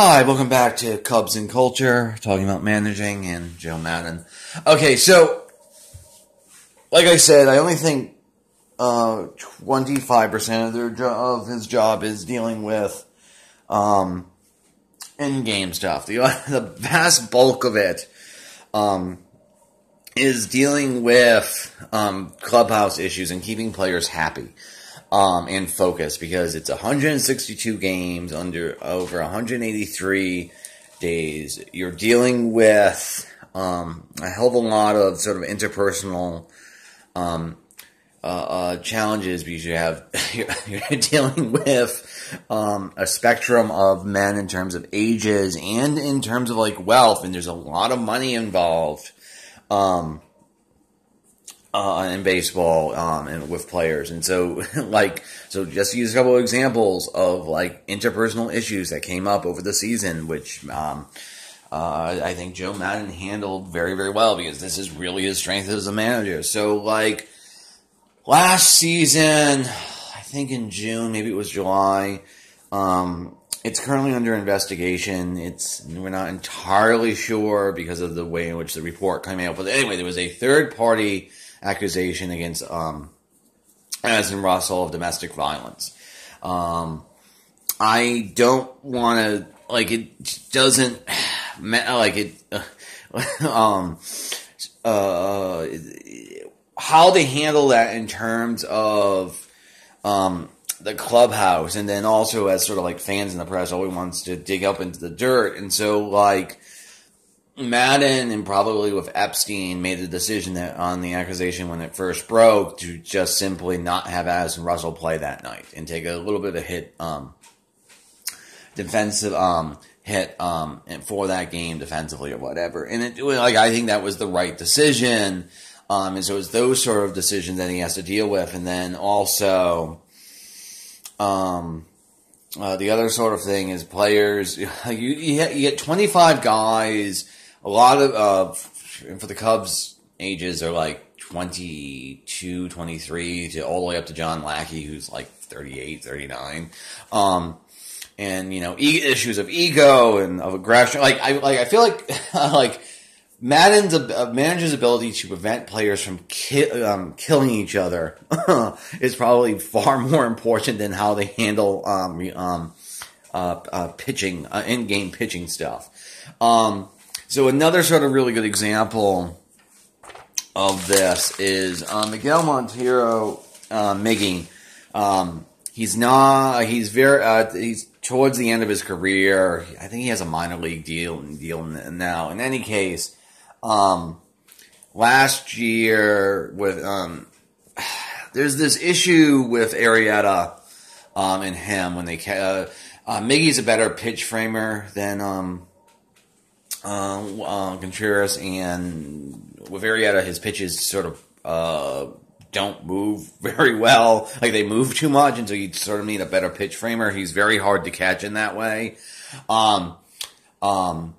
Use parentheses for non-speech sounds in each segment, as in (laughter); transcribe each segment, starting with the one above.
Hi, welcome back to Cubs and Culture, talking about managing and Joe Maddon. Okay, so, like I said, I only think uh, 25% of, their jo- of his job is dealing with um, in-game stuff. The, (laughs) the vast bulk of it um, is dealing with um, clubhouse issues and keeping players happy um, and focus because it's 162 games under over 183 days. You're dealing with um, a hell of a lot of sort of interpersonal um, uh, uh, challenges because you have (laughs) you're, dealing with um, a spectrum of men in terms of ages and in terms of like wealth, and there's a lot of money involved. Um, uh, in baseball um, and with players. And so, (laughs) like, so just use a couple of examples of like interpersonal issues that came up over the season, which um, uh, I think Joe Maddon handled very, very well because this is really his strength as a manager. So, like, last season, I think in June, maybe it was July. Um, it's currently under investigation. It's we're not entirely sure because of the way in which the report came out. But anyway, there was a third party accusation against um, Addison Russell of domestic violence. Um, I don't want to like it doesn't like it. Uh, (laughs) um, uh, how they handle that in terms of um, the clubhouse, and then also as sort of like fans in the press always wants to dig up into the dirt, and so like Maddon and probably with Epstein made the decision that on the accusation when it first broke to just simply not have Addison Russell play that night and take a little bit of hit, um, defensive um, hit um, for that game defensively or whatever. And it like I think that was the right decision. Um, and so it's those sort of decisions that he has to deal with, and then also, um, uh, the other sort of thing is players. (laughs) You you, get twenty five guys a lot of uh, for the Cubs ages are like 22, 23 to all the way up to John Lackey, who's like 38, 39. Um, and you know, e- issues of ego and of aggression. Like I, like I feel like, (laughs) like Maddon's uh, manager's ability to prevent players from ki- um, killing each other (laughs) is probably far more important than how they handle um, um, uh, uh, pitching, uh, in-game pitching stuff. Um, so another sort of really good example of this is uh, Miguel Montero uh, Miggy. Um, he's not. He's very. Uh, he's towards the end of his career. I think he has a minor league deal deal now. In any case, um, last year with um, (sighs) there's this issue with Arrieta um, and him when they. Uh, uh, Miggy's a better pitch framer than um, uh, uh, Contreras and with Arrieta, his pitches sort of uh, don't move (laughs) very well. Like they move too much, and so you sort of need a better pitch framer. He's very hard to catch in that way. Um, um,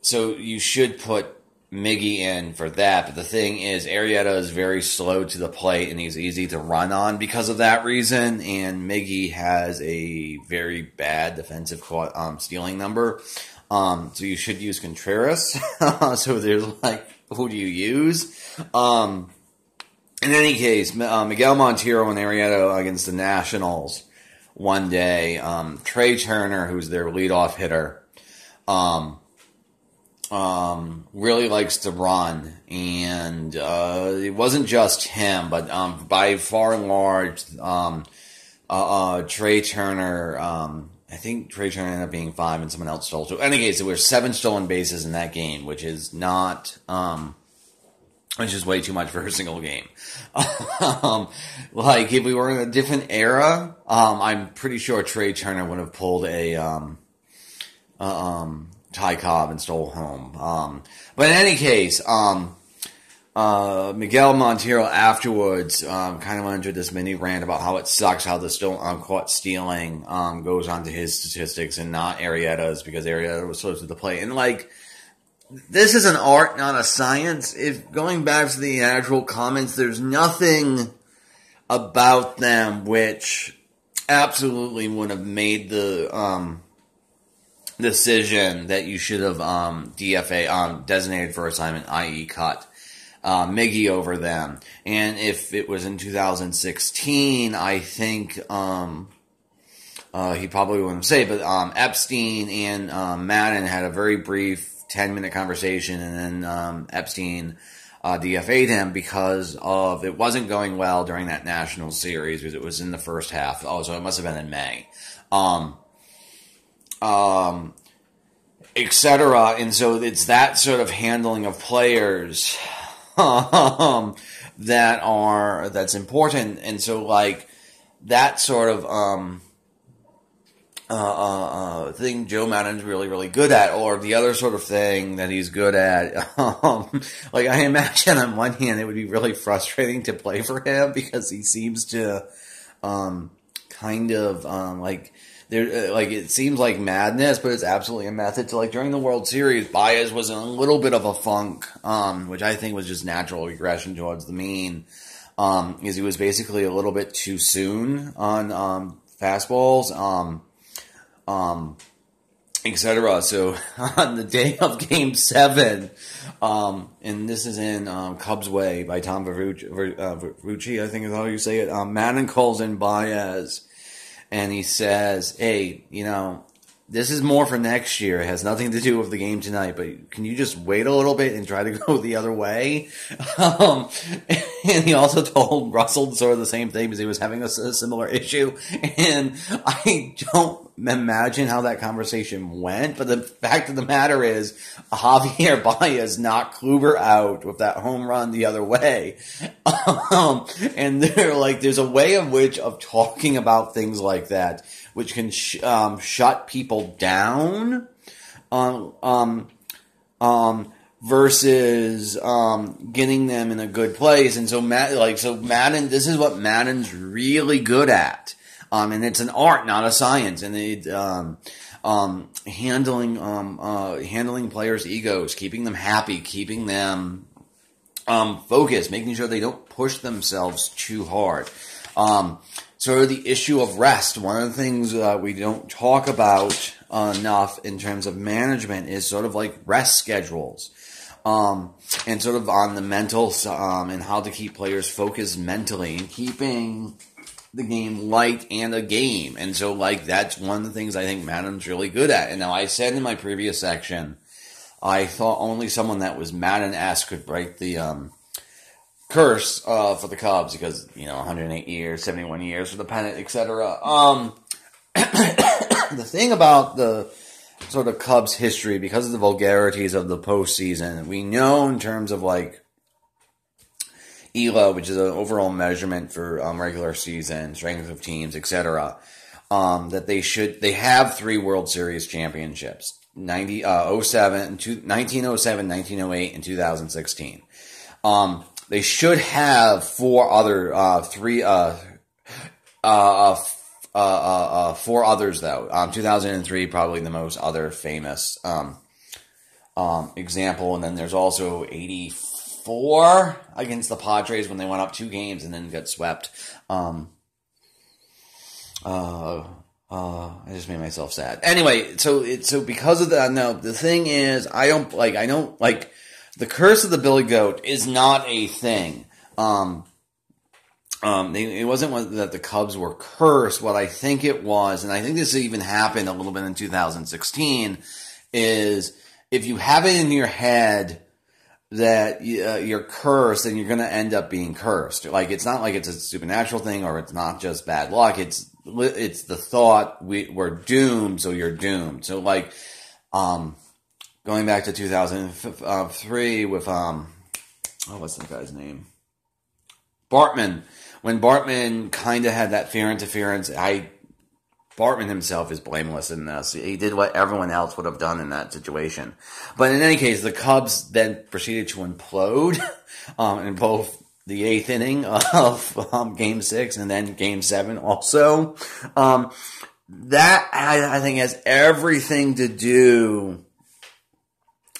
so you should put Miggy in for that. But the thing is, Arrieta is very slow to the plate and he's easy to run on because of that reason. And Miggy has a very bad defensive um, stealing number. Um, so you should use Contreras. (laughs) so there's like, who do you use? Um, in any case, uh, Miguel Montero and Arrieta against the Nationals one day. Um, Trea Turner, who's their leadoff hitter, um, um, really likes to run, and uh, it wasn't just him, but um, by far and large, um, uh, uh, Trea Turner um, I think Trea Turner ended up being five and someone else stole two. In any case, there were seven stolen bases in that game, which is not, um, which is way too much for a single game. (laughs) um, like if we were in a different era, um, I'm pretty sure Trea Turner would have pulled a, um, uh, um, Ty Cobb and stole home. Um, but in any case, um, uh, Miguel Montero afterwards um, kind of went into this mini rant about how it sucks how the still um, caught stealing um, goes onto his statistics and not Arrieta's because Arrieta was supposed to plate. And like, this is an art, not a science. If going back to the actual comments, there's nothing about them which absolutely would have made the um, decision that you should have um, DFA um, designated for assignment, i.e., cut uh, Miggy over them. And if it was in 2016, I think um, uh, he probably wouldn't say, but um, Epstein and um, Maddon had a very brief 10 minute conversation, and then um, Epstein uh, DFA'd him because of it wasn't going well during that national series because it was in the first half. Oh, so it must have been in May. Um, um, etc. And so it's that sort of handling of players um, that are that's important. And so like that sort of um, uh, uh, uh, thing Joe Maddon's really, really good at, or the other sort of thing that he's good at. (laughs) Um, like I imagine on one hand, it would be really frustrating to play for him because he seems to, um, kind of, um, like, there, uh, like it seems like madness, but it's absolutely a method. So like during the World Series, Baez was in a little bit of a funk, um, which I think was just natural regression towards the mean. Um, because he was basically a little bit too soon on um, fastballs, um, um, etc. So (laughs) on the day of Game Seven, um, and this is in um, Cubs Way by Tom Verducci, uh, I think is how you say it. Um, Maddon calls in Baez and he says, "Hey, you know, this is more for next year. It has nothing to do with the game tonight, but can you just wait a little bit and try to (laughs) go the other way?" (laughs) Um, (laughs) and he also told Russell sort of the same thing because he was having a, a similar issue, (laughs) and I don't imagine how that conversation went. But the fact of the matter is, Javier (laughs) Baez knocked Kluber out with that home run the other way. Um, and they're like, there's a way of which of talking about things like that, which can sh- um, shut people down. Um, um, um, versus um, getting them in a good place. And so, like, so Maddon, this is what Maddon's really good at. Um, and it's an art, not a science. And it, um, um, handling, um, uh, handling players' egos, keeping them happy, keeping them, um, focused, making sure they don't push themselves too hard. Um, of the issue of rest. One of the things uh, we don't talk about enough in terms of management is sort of like rest schedules. Um, and sort of on the mental um, and how to keep players focused mentally and keeping the game light and a game. And so, like, that's one of the things I think Maddon's really good at. And now I said in my previous section, I thought only someone that was Maddon-esque could break the um, curse uh, for the Cubs because, you know, 108 years, 71 years for the pennant, etc. Um, the thing about the sort of Cubs history, because of the vulgarities of the postseason, we know in terms of like ELO, which is an overall measurement for um, regular season, strength of teams, etc. Um, that they should they have three World Series championships 90, uh, 07, 1907, 1908, and 2016. Um, they should have four other, uh, three, uh, uh, uh, uh, uh, four others though. Um, 2003, probably the most other famous, um, um, example. And then there's also 84 against the Padres when they went up two games and then got swept. Um, uh, uh, I just made myself sad. Anyway, so it, so because of that, no, the thing is, I don't, like, I don't, like, the curse of the Billy Goat is not a thing. Um, um, they, it wasn't that the Cubs were cursed. What I think it was, and I think this even happened a little bit in 2016, is if you have it in your head that uh, you're cursed, then you're going to end up being cursed. Like it's not like it's a supernatural thing or it's not just bad luck. It's it's the thought we, we're doomed, so you're doomed. So like, um, going back to 2003 with um, oh, what's the guy's name? Bartman. When Bartman kind of had that fear interference, I Bartman himself is blameless in this. He did what everyone else would have done in that situation. But in any case, the Cubs then proceeded to implode (laughs) um, in both the eighth inning of um, Game Six and then Game Seven also. Um, that I, I think has everything to do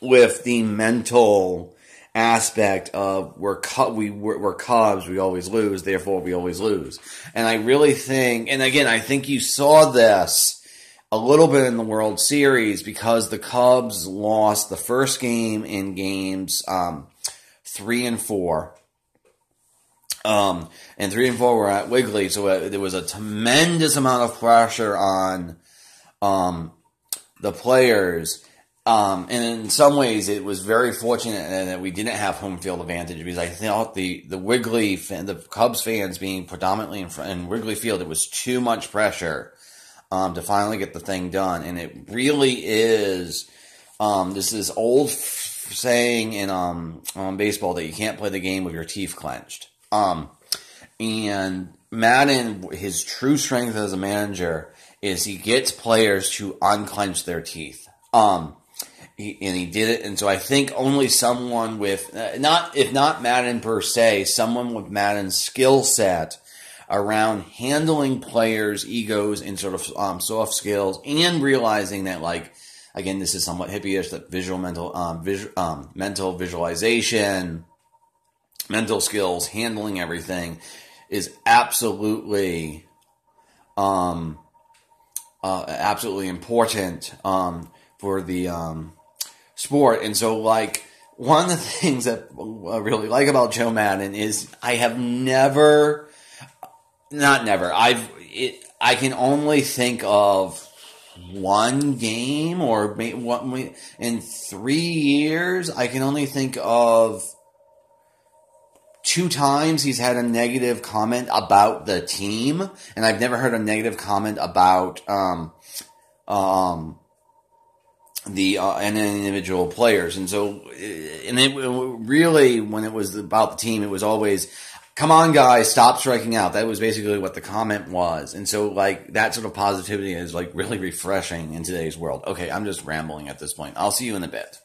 with the mental aspect of we're we we're, we're Cubs, we always lose, therefore we always lose. And I really think, and again, I think you saw this a little bit in the World Series because the Cubs lost the first game in games um, three and four. Um, and three and four were at Wrigley, so there was a tremendous amount of pressure on um, the players. Um, and in some ways, it was very fortunate that we didn't have home field advantage because I thought the the Wrigley fan, the Cubs fans being predominantly in, front, in Wrigley Field, it was too much pressure um, to finally get the thing done, and it really is. Um, this is old f- saying in um, um, baseball that you can't play the game with your teeth clenched. Um, and Maddon, his true strength as a manager is he gets players to unclench their teeth. Um, he, and he did it, and so I think only someone with uh, not if not Maddon per se, someone with Maddon's skill set around handling players' egos and sort of um, soft skills, and realizing that like again, this is somewhat hippie-ish that visual mental um, visual, um, mental visualization mental skills, handling everything is absolutely, um, uh, absolutely important, um, for the, um, sport. And so like, one of the (laughs) things that I really like about Joe Maddon is I have never, not never, I've, it, I can only think of one game or in three years, I can only think of two times he's had a negative comment about the team, and I've never heard a negative comment about um, um, the uh, and individual players. And so, and it really, when it was about the team, it was always. Come on, guys, stop striking out. That was basically what the comment was. And so, like, that sort of positivity is, like, really refreshing in today's world. Okay, I'm just rambling at this point. I'll see you in a bit.